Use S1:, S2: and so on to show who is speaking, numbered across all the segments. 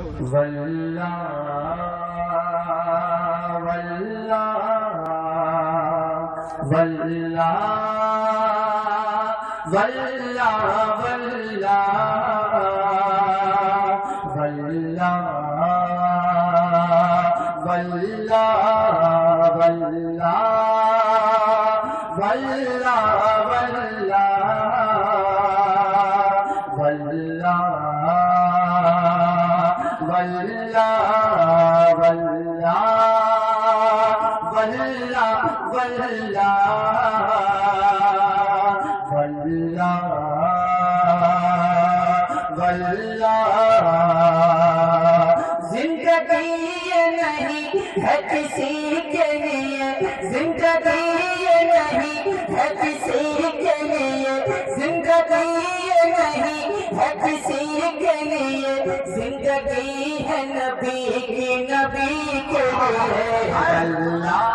S1: واللہ واللہ واللہ واللہ واللہ واللہ واللہ واللہ واللہ واللہ واللہ واللہ واللہ واللہ واللہ
S2: زندگی یہ نہیں ہے کسی کے لیے، زندگی نہیں ہے کسی کے لیے، زندگی نہیں ہے کسی کے لیے، زندگی نبی کی نبی کے لیے
S1: اللہ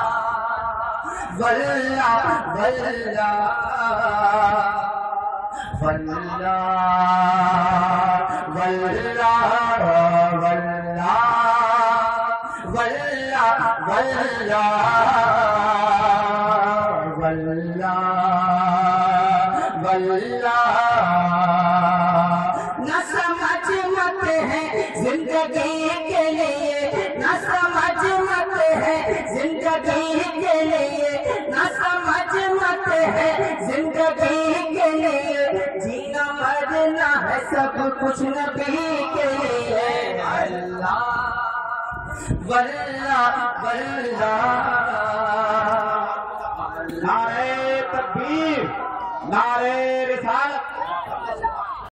S1: واللہ واللہ واللہ واللہ واللہ واللہ واللہ واللہ۔
S2: نہ سمجھ مت ہے زندگی سمجھ مت ہے زندگی کے لیے، نہ سمجھ مت ہے زندگی کے لیے۔ جینا مرنا ہے سب کچھ نبی کے لیے۔
S1: اللہ، واللہ واللہ۔
S3: نعرے تکبیر نعرے رسالت۔